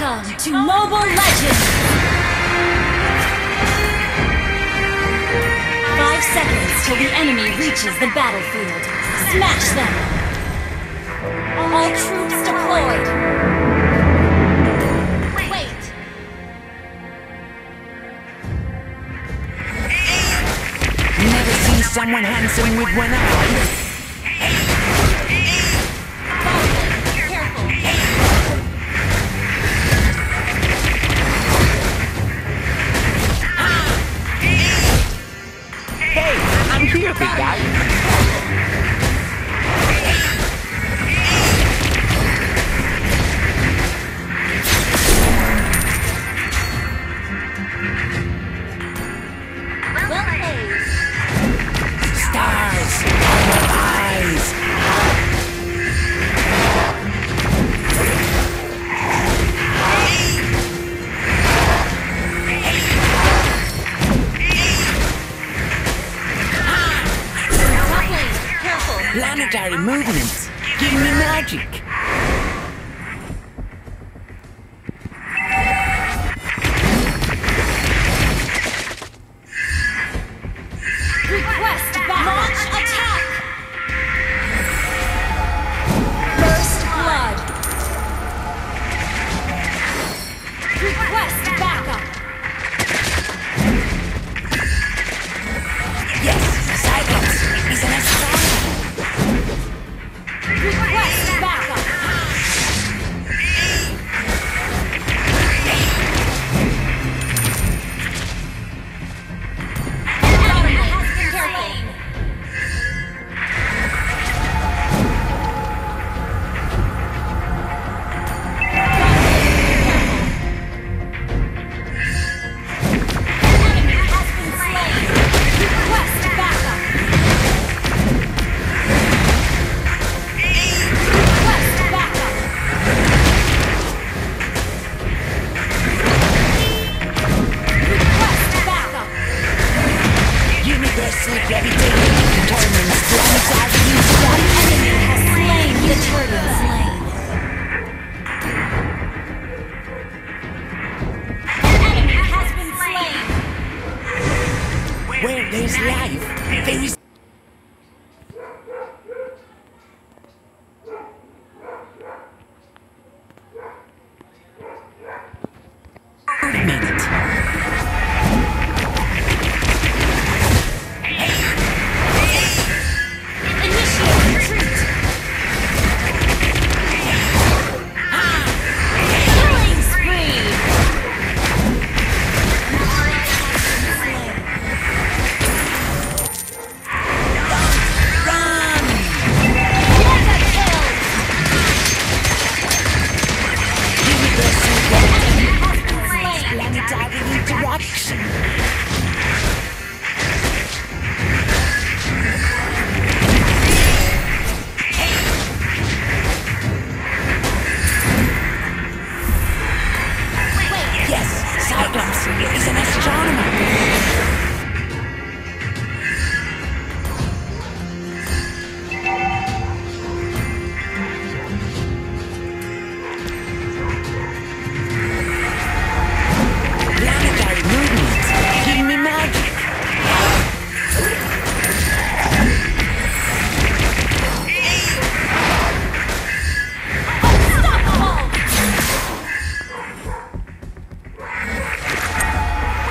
Welcome to Mobile Legends! Five seconds till the enemy reaches the battlefield. Smash them! All troops deployed! Wait! Never seen someone handsome with one eye! Cuidado. me magic.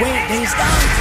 Wait, there's down.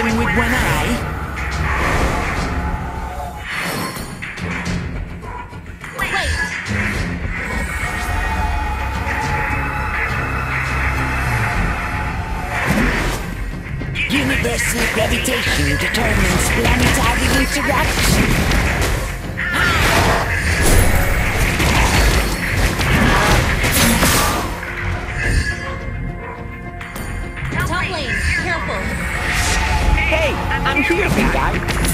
answering with one eye? Universal gravitation determines planetary interaction. you guys.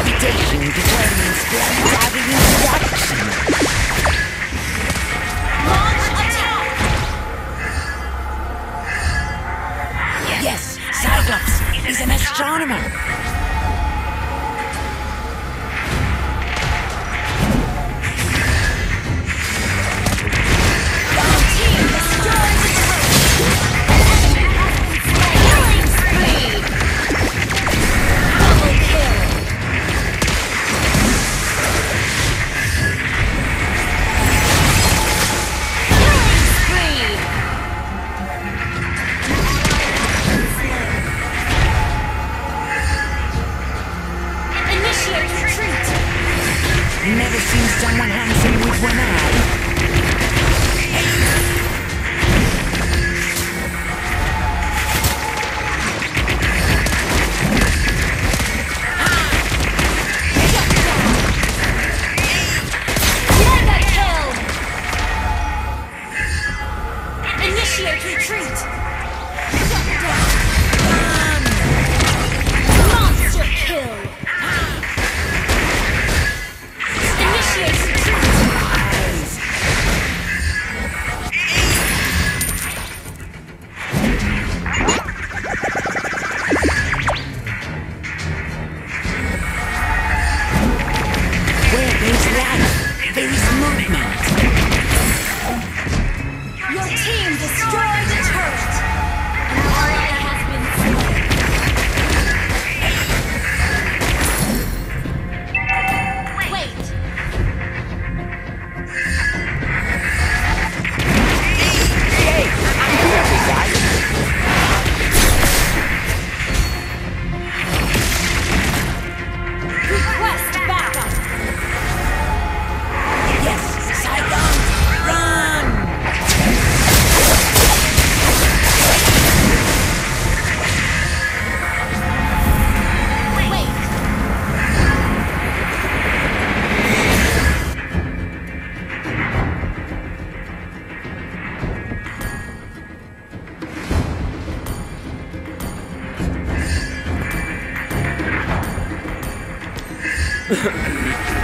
Levitation determines planetary reaction. Launch attack! Yes, Cyclops is an astronomer. one hand see with one eye. Yeah.